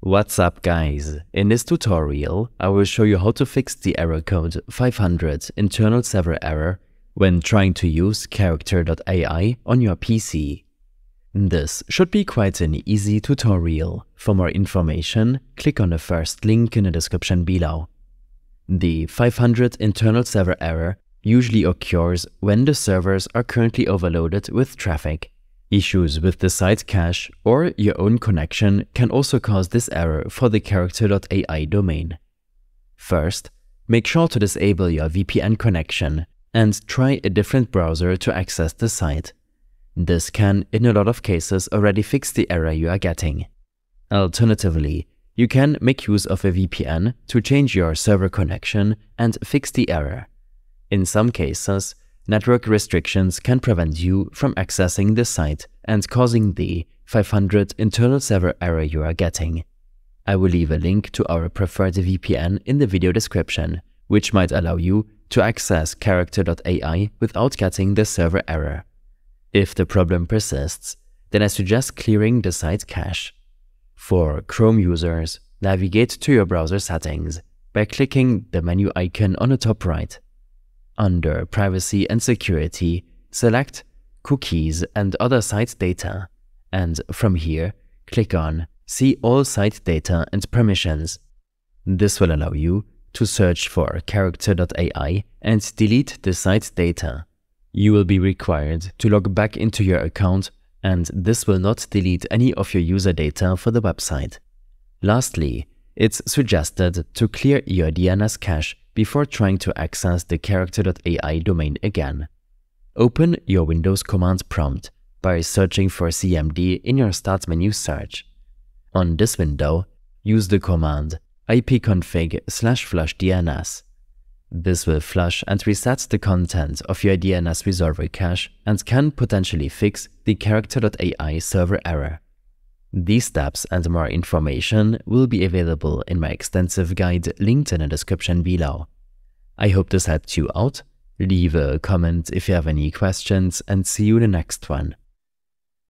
What's up guys? In this tutorial, I will show you how to fix the error code 500 internal server error when trying to use character.ai on your PC. This should be quite an easy tutorial. For more information, click on the first link in the description below. The 500 internal server error usually occurs when the servers are currently overloaded with traffic Issues with the site cache or your own connection can also cause this error for the character.ai domain. First, make sure to disable your VPN connection and try a different browser to access the site. This can, in a lot of cases, already fix the error you are getting. Alternatively, you can make use of a VPN to change your server connection and fix the error. In some cases, network restrictions can prevent you from accessing the site and causing the 500 internal server error you are getting. I will leave a link to our preferred VPN in the video description, which might allow you to access character.ai without getting the server error. If the problem persists, then I suggest clearing the site cache. For Chrome users, navigate to your browser settings by clicking the menu icon on the top right. Under Privacy and Security, select Cookies and other site data, and from here, click on See all site data and permissions. This will allow you to search for character.ai and delete the site data. You will be required to log back into your account and this will not delete any of your user data for the website. Lastly, it's suggested to clear your DNS cache before trying to access the character.ai domain again. Open your Windows command prompt by searching for CMD in your Start menu search. On this window, use the command ipconfig slash flush DNS. This will flush and reset the content of your DNS resolver cache and can potentially fix the character.ai server error. These steps and more information will be available in my extensive guide linked in the description below. I hope this helped you out. Leave a comment if you have any questions and see you in the next one.